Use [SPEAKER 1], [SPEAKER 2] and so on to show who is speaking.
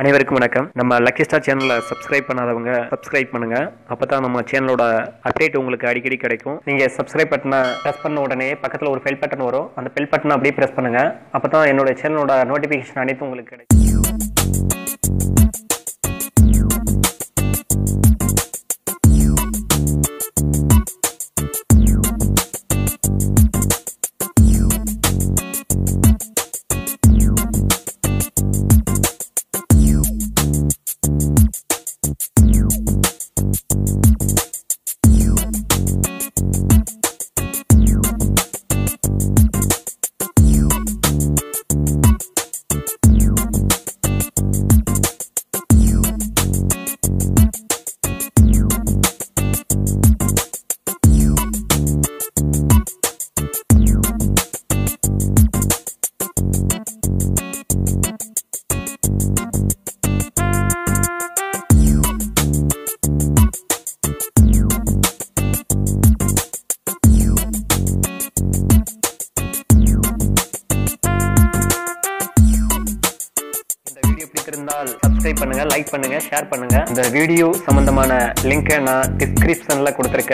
[SPEAKER 1] அனைவருக்கும் வணக்கம். நம்ம லக்கி ஸ்டார் சேனலை சப்ஸ்கிரைப் பண்ணாதவங்க சப்ஸ்கிரைப் பண்ணுங்க. அப்பதான் நம்ம சேனலோட அப்டேட் உங்களுக்கு அடிக்கடி கிடைக்கும். நீங்க சப்ஸ்கிரைப் பட்டனை பிரஸ் பண்ண உடனே பக்கத்துல ஒரு பெல் பட்டன் வரும். அந்த பெல் பட்டனை அப்படியே பிரஸ் பண்ணுங்க. அப்பதான் என்னோட சேனலோட நோட்டிபிகேஷன் அனைத்தும் உங்களுக்கு கிடைக்கும். பிடிச்சிருந்தால் சப்ஸ்கிரைப் பண்ணுங்க லைக் பண்ணுங்க ஷேர் பண்ணுங்க. இந்த வீடியோ சம்பந்தமான லிங்கை நான் டிஸ்கிரிப்ஷன்ல கொடுத்துருக்கேன்.